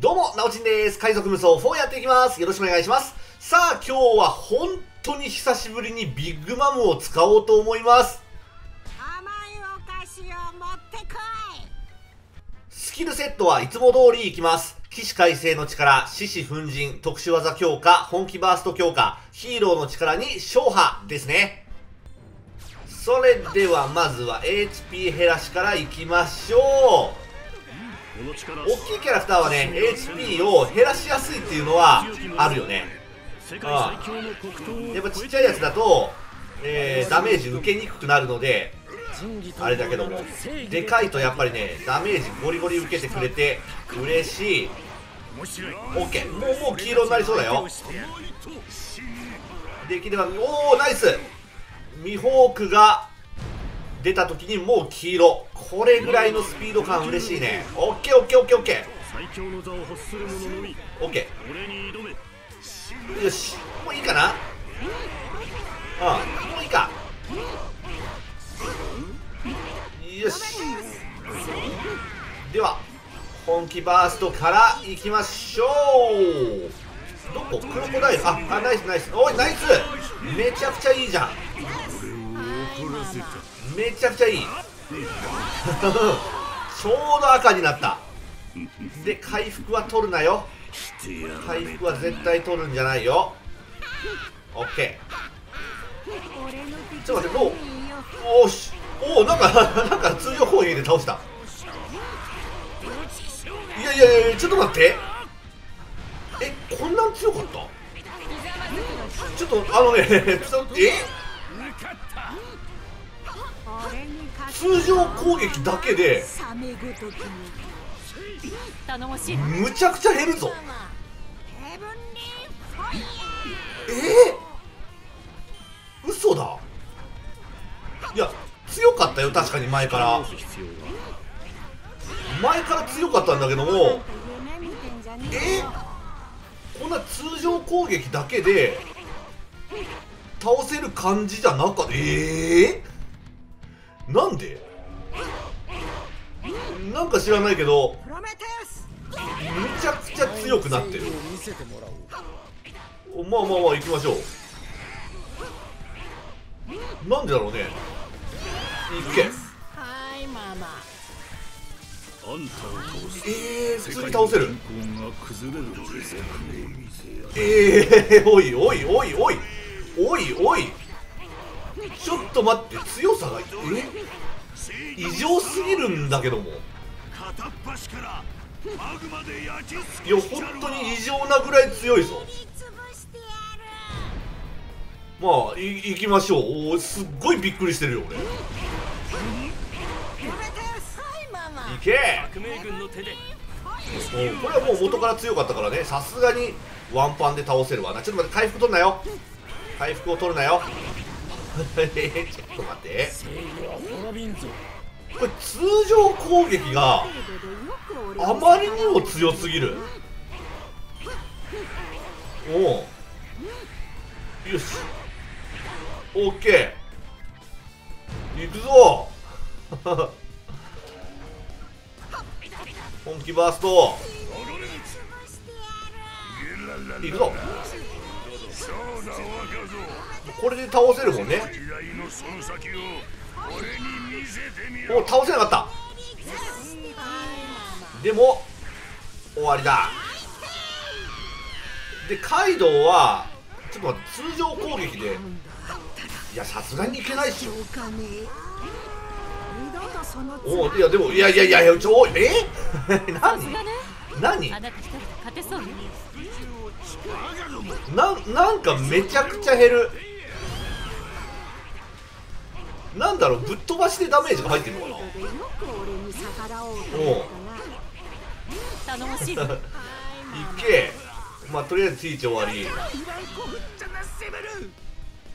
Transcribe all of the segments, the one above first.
どうも、なおちんです。海賊無双4やっていきます。よろしくお願いします。さあ、今日は本当に久しぶりにビッグマムを使おうと思います。甘いお菓子を持ってこいスキルセットはいつも通りいきます。起死回生の力、獅子奮陣、特殊技強化、本気バースト強化、ヒーローの力に勝破ですね。それではまずは HP 減らしからいきましょう。大きいキャラクターはね、HP を減らしやすいっていうのはあるよね。ああやっぱちっちゃいやつだと、えーダメージ受けにくくなるので、あれだけども、でかいとやっぱりね、ダメージゴリゴリ受けてくれて嬉しい。OK。もう、もう黄色になりそうだよ。できれば、おー、ナイスミホークが出た時にもう黄色。これぐらいのスピード感嬉しいね。OK、OK、OK、OK。最強の座を欲する者のみ OK。よし、もういいかな？うん、もういいか。よし。では、本気バーストからいきましょう。どこ？クロコダイルあ、あ、ナイスナイス。おい、ナイスめちゃくちゃいいじゃん。めちゃくちゃいい。ちょうど赤になった。で、回復は取るなよ。回復は絶対取るんじゃないよ。オッケ俺の敵ちょっと待ってどう。おし。おお、なんか、なんか通常攻撃で倒した。いやいやいや、ちょっと待って。え、こんなん強かった？ちょっと、あのね、ちょっとえ？通常攻撃だけで、むちゃくちゃ減るぞ。ヘブンリー？ファイえ、嘘だ。いや強かったよ確かに前から。前から強かったんだけどもヤー夢見てんじゃねえ？こんな通常攻撃だけで倒せる感じじゃなかった。えー、なんで？なんか知らないけどむちゃくちゃ強くなってる。おまあまあまあ行きましょう。なんでだろうね。いけはいママ。あんたを倒すえー、普通に倒せる。銀行が崩れる。のですえー、おいおいおいおいおいおいちょっと待って強さがえ？異常すぎるんだけども。片っ端からマグマで焼き付いや本当に異常なぐらい強いぞ。まあい行きましょう。おーすっごいびっくりしてるよ俺。いけ！革命軍の手で。うんこれはもう元から強かったからね。さすがにワンパンで倒せるわ。なちょっと待って回復取るなよ。回復を取るなよ ちょっと待って。これ通常攻撃があまりにも強すぎる。おおよし。オッケー。いくぞ。本気バースト。いくぞこれで倒せるもんね。時代のその先を俺に見せてみろお倒せなかった。でも終わりだ。でカイドウはちょっと通常攻撃で。いやさすがにいけないっしょ。おおいやでもいやいやいやちょえ？何？何？あななんかめちゃくちゃ減る。なんだろうぶっ飛ばしでダメージが入ってるのかな？おう。いけ。まあとりあえずティーチ終わり。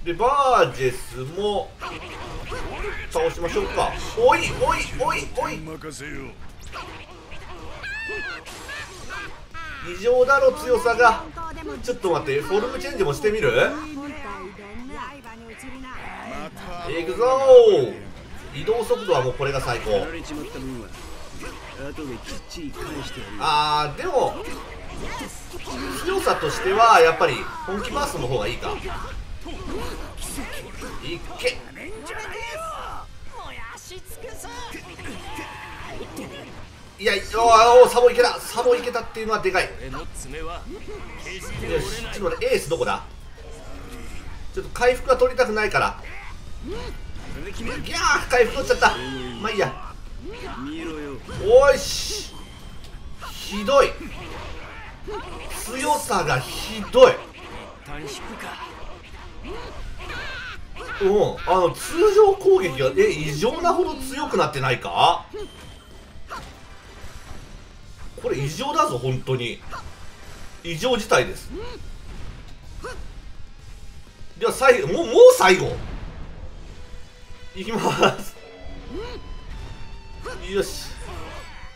でバージェスも倒しましょうか。おいおいおいおい異常だろ強さが。ちょっと待ってフォルムチェンジもしてみる？本体で刃に移りな行くぞ。移動速度はもうこれが最高。あーでも強さとしてはやっぱり本気バーストの方がいいか。いっけ。いやおおサボいけたサボいけたっていうのはでかい。よしちょっと待ってエースどこだ？ちょっと回復は取りたくないから。ギャー回復取っちゃった。まあいいや。おいし。ひどい。強さがひどい。うん。あの通常攻撃がえ異常なほど強くなってないか？これ異常だぞ本当に。異常事態です。では最後もうもう最後。いきます。よし。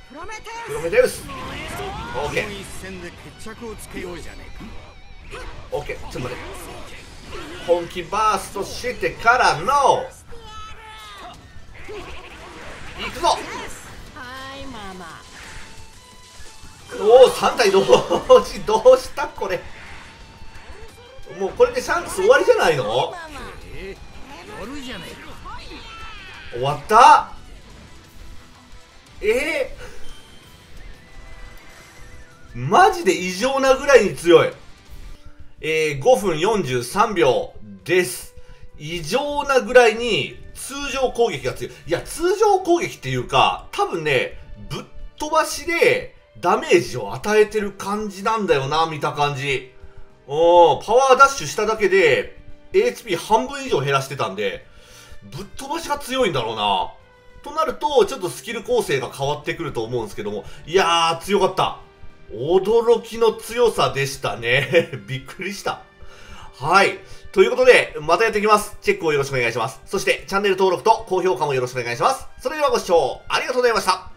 プロメテウス。オッケー。オッケー。ちょっと待って。本気バーストしてからの。行くぞ。はいママおお3体同時どうしたこれ。もうこれでシャンクス終わりじゃないの？終わった？え？ー、マジで異常なぐらいに強い。えー、5分43秒です。異常なぐらいに通常攻撃が強い。いや通常攻撃っていうか多分ねぶっ飛ばしでダメージを与えてる感じなんだよな見た感じおーパワーダッシュしただけで HP 半分以上減らしてたんでぶっ飛ばしが強いんだろうな。となると、ちょっとスキル構成が変わってくると思うんですけども、いやー、強かった。驚きの強さでしたね。びっくりした。はい。ということで、またやっていきます。チェックをよろしくお願いします。そして、チャンネル登録と高評価もよろしくお願いします。それではご視聴ありがとうございました。